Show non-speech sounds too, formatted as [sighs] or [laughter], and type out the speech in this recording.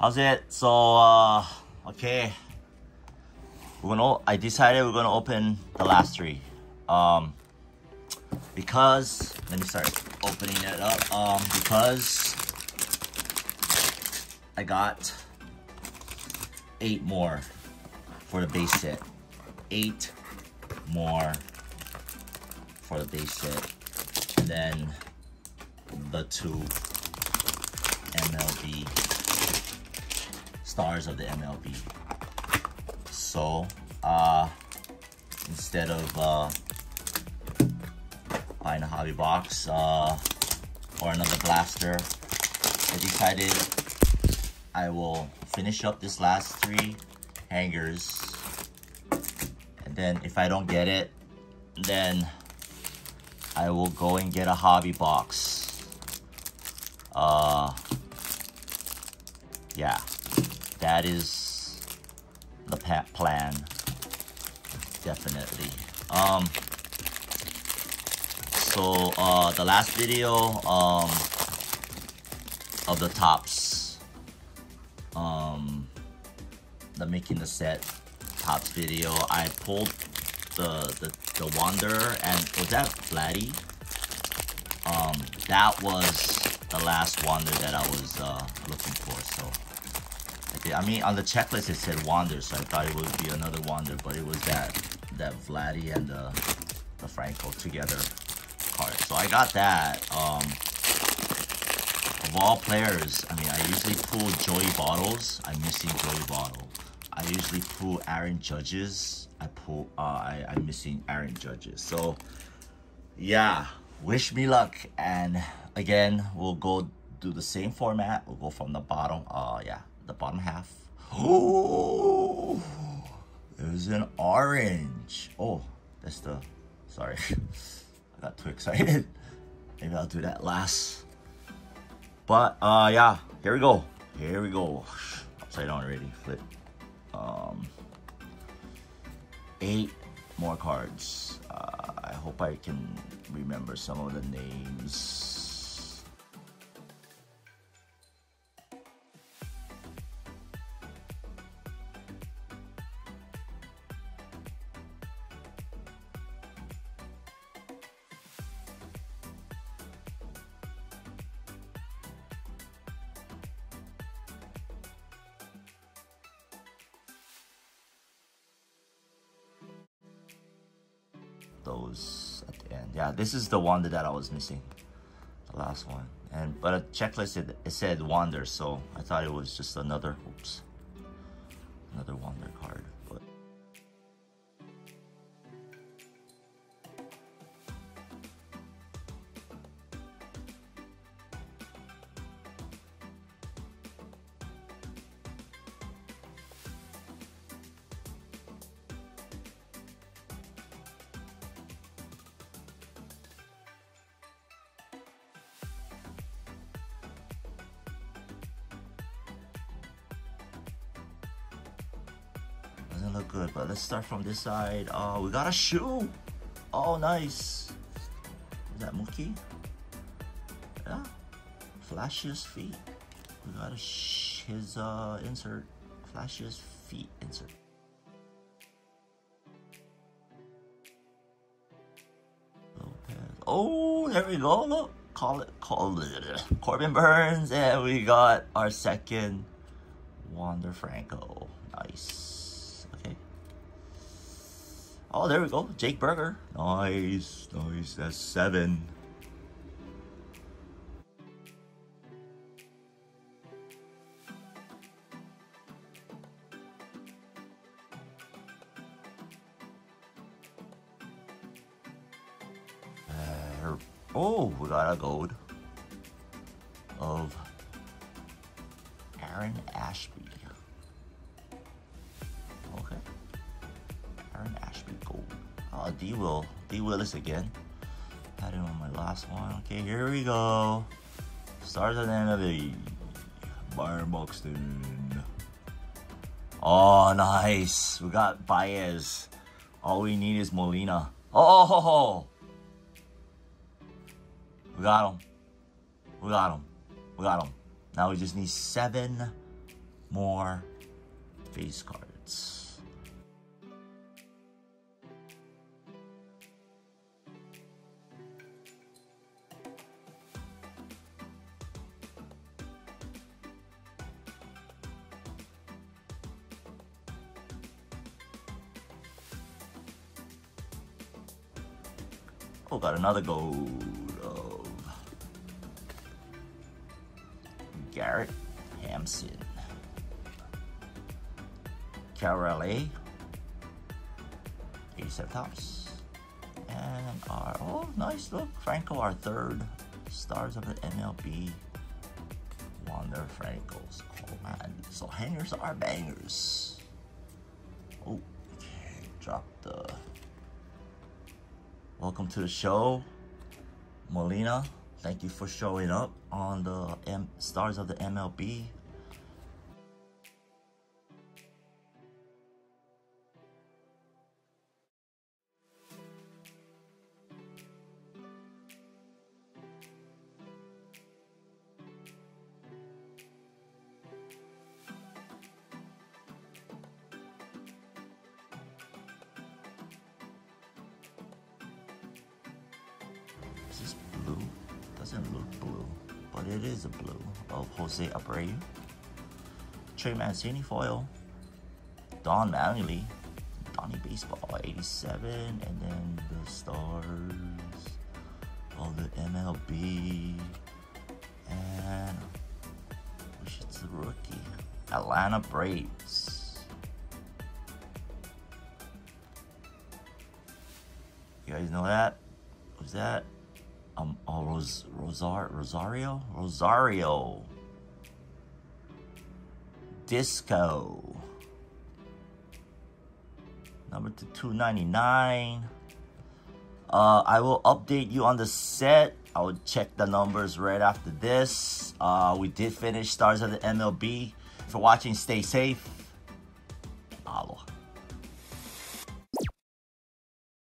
How's it? So, uh, okay. We're gonna, I decided we're gonna open the last three. Um, because, let me start opening it up. Um, because I got eight more for the base set. Eight more for the base set. Then the two MLB stars of the MLB. So, uh, instead of uh, buying a hobby box uh, or another blaster, I decided I will finish up this last three hangers. And then if I don't get it, then I will go and get a hobby box. Uh, yeah that is the plan. Definitely. Um so uh the last video um of the Topps, um the making the set Topps video i pulled the the, the wanderer and was that Vladdy um that was the last wonder that i was uh looking for so I mean, on the checklist it said Wander, so I thought it would be another Wander, but it was that that Vladdy and the, the Franco together card. So I got that. Um, of all players, I mean, I usually pull Joey Bottles. I'm missing Joey Bottle. I usually pull Aaron Judges. I pull, uh, I, I'm missing Aaron Judges. So, yeah, wish me luck. And again, we'll go do the same format. We'll go from the bottom. Uh, yeah, the bottom half. [gasps] Oh, was an orange. Oh, that's the, sorry. [laughs] I got too excited. [laughs] Maybe I'll do that last. But, uh, yeah, here we go. Here we go. [sighs] Upside down already, flip. Um, eight more cards. Uh, I hope I can remember some of the names. Those at the end. Yeah, this is the one that I was missing. The last one. And But a checklist, it, it said Wander, so I thought it was just another, oops, another Wander card. Look good, but let's start from this side. Oh, we got a shoe. Oh, nice. Is that Mookie? Yeah. Flashiest feet. We got a his uh, insert. Flashiest feet insert. Oh, there we go. Look. Call it, call it. Corbin Burnes, And we got our second Wander Franco. Nice. Oh, there we go. Jake Burger. Nice. Nice. That's seven. Oh, we got a gold of Aaron Ashby. Uh, D Will, D Willis again. Had him on my last one. Okay, here we go. Stars at the end of the Byron Buxton. Oh, nice. We got Baez. All we need is Molina. Oh, we got him. We got him. We got him. Now we just need seven more base cards. Oh, got another gold of Garrett Hampson. Carol A. 87 Topps. And our, oh, nice look. Franco, our third stars of the MLB. Wander Franco's. Oh, man. So hangers are bangers. Oh, okay. Drop the Welcome to the show, Molina. Thank you for showing up on the M Stars of the MLB. Doesn't look blue, but it is a blue of Jose Abreu. Trey Mancini foil. Don Mattingly. Donnie Baseball 87. And then the stars of the MLB. And wish it's the rookie. Atlanta Braves. You guys know that? Who's that? Um, oh, Ros Rosar Rosario? Rosario. Disco. Number to 299. Uh, I will update you on the set. I will check the numbers right after this. Uh, we did finish Stars of the MLB. For watching, stay safe. Aloha.